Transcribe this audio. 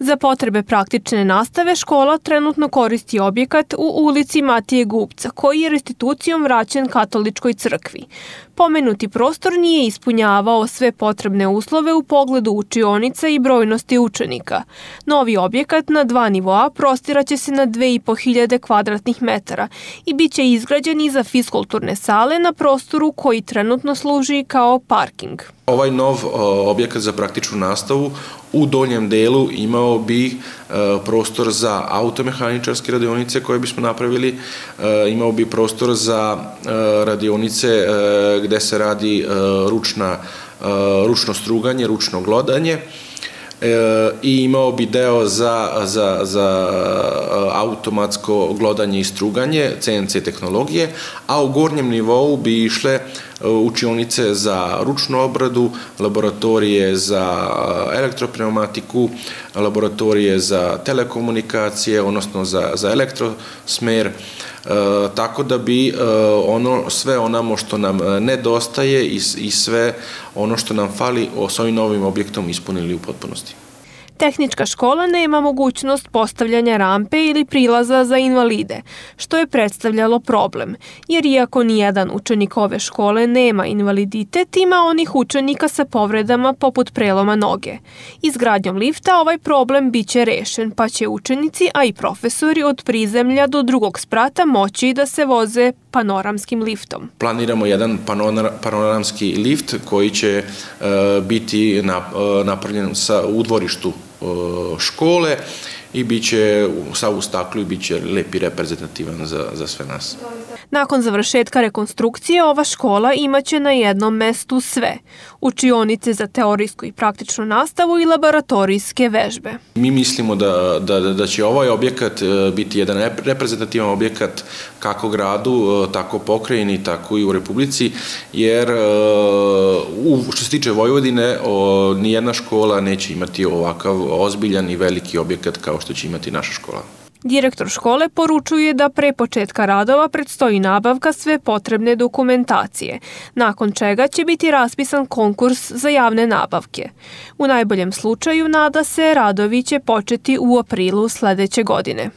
Za potrebe praktične nastave škola trenutno koristi objekat u ulici Matije Gupca, koji je restitucijom vraćen katoličkoj crkvi. Pomenuti prostor nije ispunjavao sve potrebne uslove u pogledu učionica i brojnosti učenika. Novi objekat na dva nivoa prostiraće se na 2500 kvadratnih metara i bit će izgrađen i za fiskulturne sale na prostoru koji trenutno služi kao parking. Ovaj nov objekat za praktičnu nastavu u donjem delu imao bi e, prostor za automehaničarske radionice koje bismo napravili, e, imao bi prostor za e, radionice gde se radi ručna, ručno struganje, ručno glodanje, i imao bi deo za, za, za automatsko glodanje i struganje, CNC tehnologije, a u gornjem nivou bi išle učionice za ručnu obradu, laboratorije za elektropneumatiku, laboratorije za telekomunikacije, odnosno za, za elektrosmer, tako da bi ono, sve onamo što nam nedostaje i, i sve ono što nam fali s ovim novim objektom ispunili u potpunosti. Tehnička škola nema mogućnost postavljanja rampe ili prilaza za invalide, što je predstavljalo problem, jer iako nijedan učenik ove škole nema invaliditet, ima onih učenika sa povredama poput preloma noge. Izgradnjom lifta ovaj problem biće rešen, pa će učenici, a i profesori od prizemlja do drugog sprata moći da se voze panoramskim liftom. Planiramo jedan panoramski lift koji će uh, biti uh, napravljen sa, u dvorištu škole i bit će sav u staklu i bit će lepi reprezentativan za, za sve nas. Nakon završetka rekonstrukcije, ova škola imaće na jednom mestu sve. Učionice za teorijsku i praktičnu nastavu i laboratorijske vežbe. Mi mislimo da, da, da će ovaj objekat e, biti jedan reprezentativan objekat kako gradu, e, tako pokrajini, tako i u Republici, jer e, u, što se tiče Vojvodine, o, nijedna škola neće imati ovakav ozbiljan i veliki objekat kao što će imati naša škola. Direktor škole poručuje da pre početka radova predstoji nabavka sve potrebne dokumentacije, nakon čega će biti raspisan konkurs za javne nabavke. U najboljem slučaju nada se radovi će početi u aprilu sledeće godine.